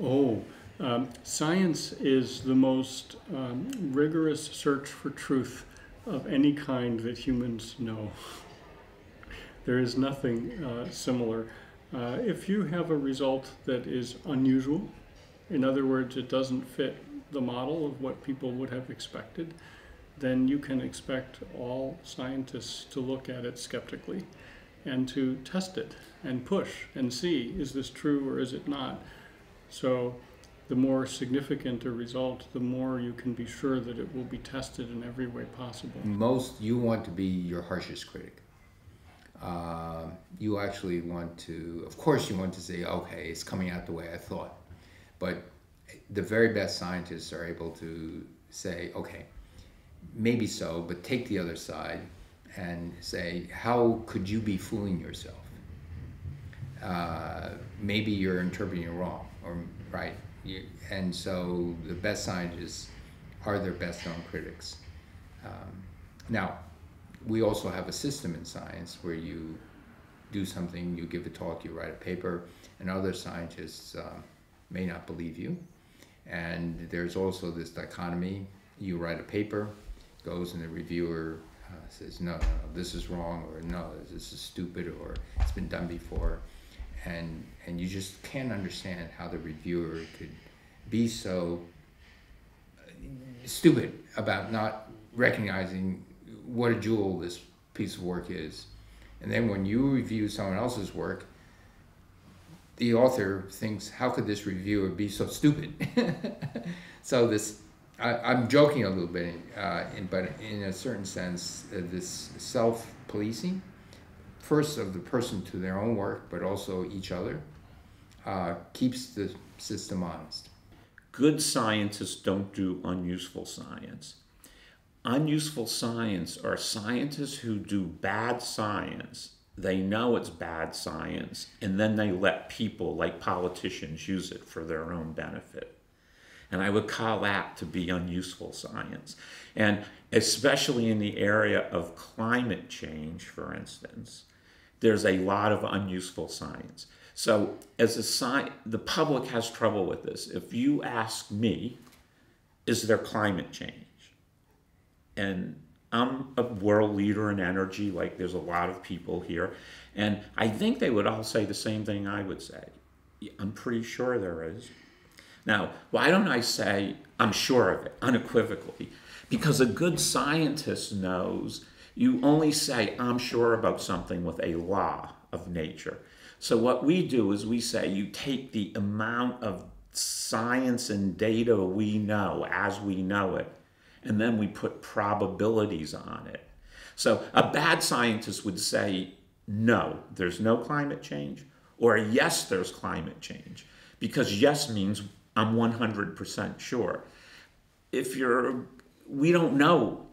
Oh, um, science is the most um, rigorous search for truth of any kind that humans know. There is nothing uh, similar. Uh, if you have a result that is unusual, in other words, it doesn't fit the model of what people would have expected, then you can expect all scientists to look at it skeptically and to test it and push and see is this true or is it not. So the more significant a result, the more you can be sure that it will be tested in every way possible. Most you want to be your harshest critic. Uh, you actually want to, of course, you want to say, okay, it's coming out the way I thought. But the very best scientists are able to say, okay, maybe so, but take the other side and say, how could you be fooling yourself? Uh, maybe you're interpreting wrong, or right. You, and so the best scientists are their best known critics. Um, now, we also have a system in science where you do something, you give a talk, you write a paper, and other scientists uh, may not believe you. And there's also this dichotomy you write a paper, goes and the reviewer uh, says, no, no, no, this is wrong, or no, this is stupid, or it's been done before. And, and you just can't understand how the reviewer could be so stupid about not recognizing what a jewel this piece of work is. And then when you review someone else's work, the author thinks, how could this reviewer be so stupid? so this, I, am joking a little bit, uh, in, but in a certain sense, uh, this self-policing, first of the person to their own work, but also each other, uh, keeps the system honest. Good scientists don't do unuseful science. Unuseful science are scientists who do bad science they know it's bad science, and then they let people, like politicians, use it for their own benefit. And I would call that to be unuseful science. And especially in the area of climate change, for instance, there's a lot of unuseful science. So, as a sci- the public has trouble with this. If you ask me, is there climate change? And I'm a world leader in energy, like there's a lot of people here. And I think they would all say the same thing I would say. I'm pretty sure there is. Now, why don't I say I'm sure of it unequivocally? Because a good scientist knows you only say I'm sure about something with a law of nature. So, what we do is we say you take the amount of science and data we know as we know it and then we put probabilities on it. So a bad scientist would say, no, there's no climate change, or yes, there's climate change, because yes means I'm 100% sure. If you're, we don't know.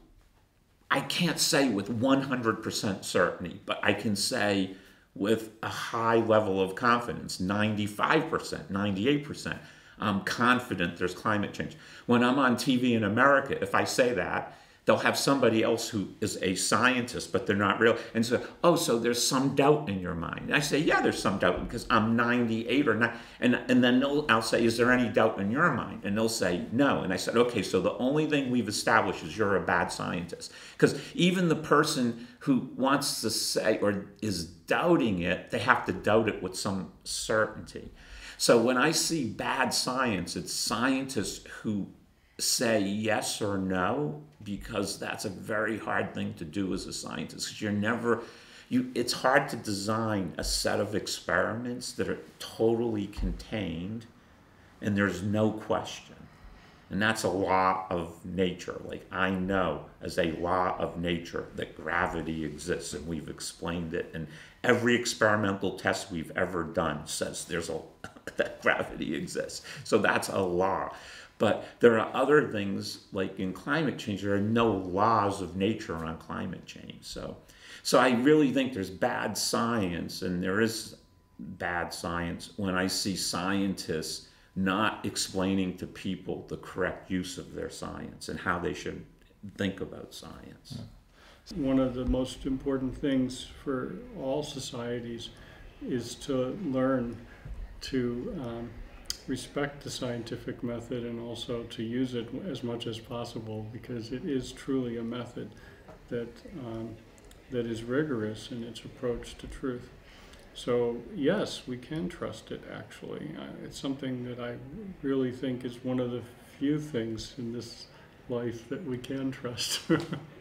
I can't say with 100% certainty, but I can say with a high level of confidence 95%, 98%. I'm confident there's climate change. When I'm on TV in America, if I say that, they'll have somebody else who is a scientist, but they're not real. And so, oh, so there's some doubt in your mind. And I say, yeah, there's some doubt because I'm 98 or not. And, and then I'll say, is there any doubt in your mind? And they'll say, no. And I said, okay, so the only thing we've established is you're a bad scientist. Because even the person who wants to say or is doubting it, they have to doubt it with some certainty. So when I see bad science, it's scientists who say yes or no because that's a very hard thing to do as a scientist you're never you it's hard to design a set of experiments that are totally contained and there's no question and that's a law of nature. Like I know as a law of nature that gravity exists and we've explained it. And every experimental test we've ever done says there's a that gravity exists. So that's a law. But there are other things like in climate change, there are no laws of nature on climate change. So so I really think there's bad science and there is bad science when I see scientists not explaining to people the correct use of their science and how they should think about science. One of the most important things for all societies is to learn to um, respect the scientific method and also to use it as much as possible because it is truly a method that um, that is rigorous in its approach to truth. So yes, we can trust it. Actually, it's something that I really think is one of the few things in this life that we can trust.